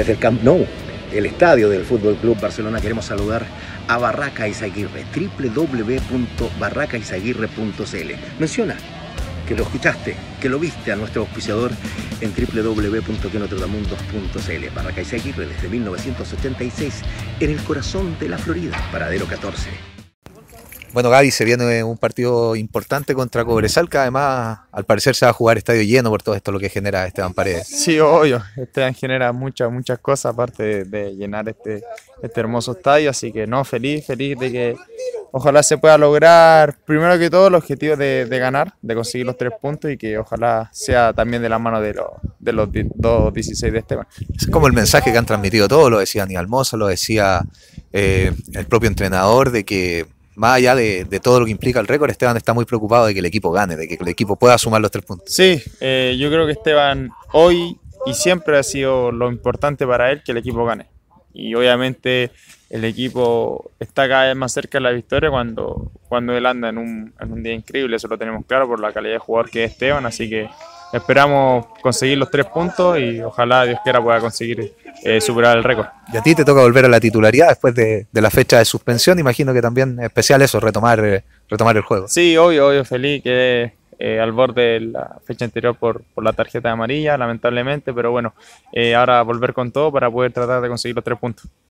Desde el Camp Nou, el estadio del Fútbol Club Barcelona, queremos saludar a Barraca Izaguirre, www.barracaizaguirre.cl. Menciona que lo escuchaste, que lo viste a nuestro auspiciador en www.quenotrotamundos.cl. Barraca Izaguirre desde 1986 en el corazón de la Florida, paradero 14. Bueno, Gaby, se viene un partido importante contra Cobresal, que además al parecer se va a jugar estadio lleno por todo esto lo que genera Esteban Paredes. Sí, obvio. Esteban genera muchas, muchas cosas aparte de, llenar este, este hermoso estadio, así que no, feliz, feliz de que ojalá se pueda lograr, primero que todo, el objetivo de, ganar, de conseguir los tres puntos y que ojalá sea también de la mano de, los de los dos 16 de Esteban. Es como el mensaje que han transmitido todos, lo decía Aníbal Moza, lo decía eh, el propio entrenador, de que más allá de, todo lo que implica el récord, Esteban está muy preocupado de que el equipo gane, de que el equipo pueda sumar los tres puntos. Sí, eh, yo creo que Esteban hoy y siempre ha sido lo importante para él que el equipo gane. Y obviamente el equipo está cada vez más cerca de la victoria cuando, cuando él anda en un, en un día increíble, eso lo tenemos claro por la calidad de jugador que es Esteban, así que esperamos conseguir los tres puntos y ojalá Dios quiera pueda conseguir eh, superar el récord. Y a ti te toca volver a la titularidad después de, la fecha de suspensión, imagino que también es especial eso, retomar, eh, retomar el juego. Sí, obvio, obvio, feliz, quedé eh, al borde de la fecha anterior por, por, la tarjeta amarilla, lamentablemente, pero bueno, ahora volver con todo para poder tratar de conseguir los tres puntos.